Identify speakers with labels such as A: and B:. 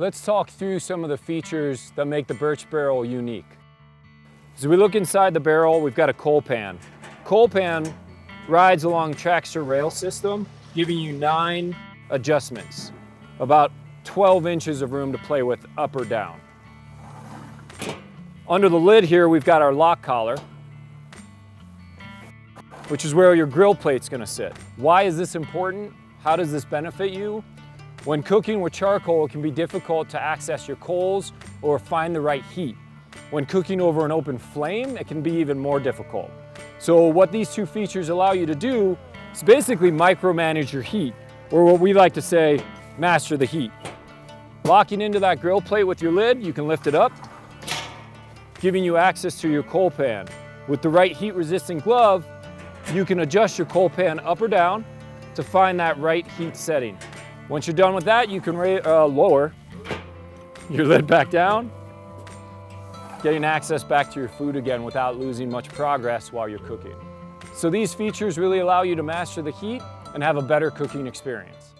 A: Let's talk through some of the features that make the Burch Barrel unique. As we look inside the barrel, we've got a coal pan. Coal pan rides along Traxxer rail system, giving you nine adjustments, about 12 inches of room to play with up or down. Under the lid here, we've got our lock collar, which is where your grill plate's gonna sit. Why is this important? How does this benefit you? When cooking with charcoal, it can be difficult to access your coals or find the right heat. When cooking over an open flame, it can be even more difficult. So what these two features allow you to do is basically micromanage your heat, or what we like to say, master the heat. Locking into that grill plate with your lid, you can lift it up, giving you access to your coal pan. With the right heat resistant glove, you can adjust your coal pan up or down to find that right heat setting. Once you're done with that, you can uh, lower your lid back down, getting access back to your food again without losing much progress while you're cooking. So these features really allow you to master the heat and have a better cooking experience.